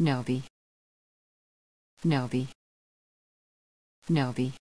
Novi. Novi. Novi.